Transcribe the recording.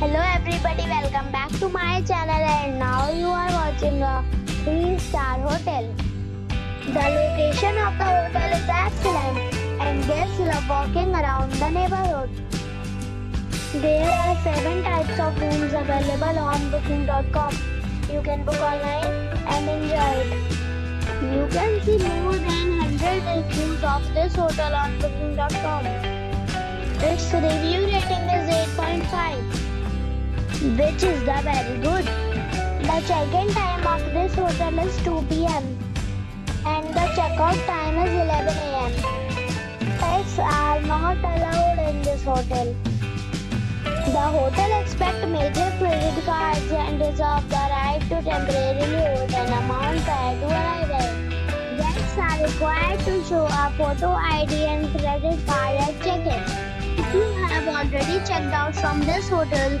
Hello everybody, welcome back to my channel and now you are watching a 3-star hotel. The location of the hotel is excellent and guests love walking around the neighborhood. There are 7 types of rooms available on booking.com. You can book online and enjoy it. You can see more than 100 reviews of this hotel on booking.com. Its review rating is 8.5 which is the very good. The check-in time of this hotel is 2 p.m. and the checkout time is 11 a.m. Pets are not allowed in this hotel. The hotel expects major credit cards and reserves the right to temporarily hold an amount prior to arrival. Guests are required to show a photo ID and credit card at check-in. If you have already checked out from this hotel,